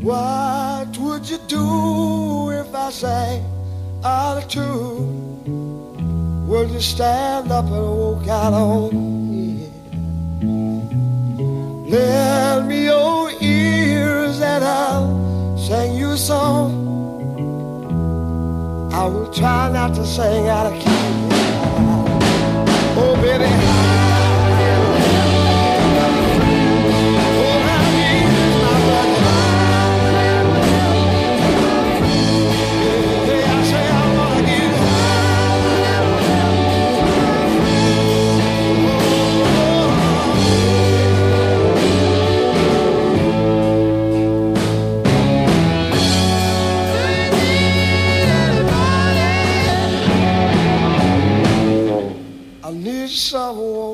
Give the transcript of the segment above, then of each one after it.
What would you do if I sang out of tune? Would you stand up and walk out on me? Lend me your ears and I'll sing you a song. I will try not to sing out of key. Oh, baby.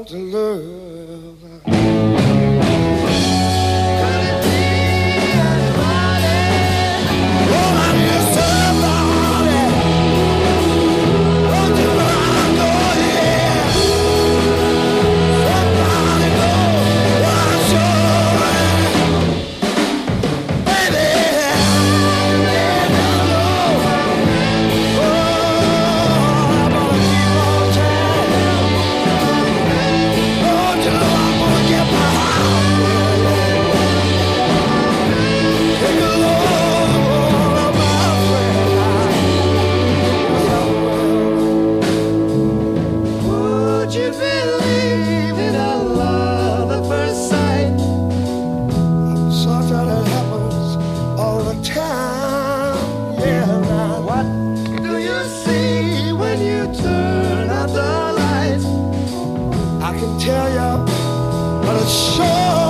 To love. Tell you, but it's sure.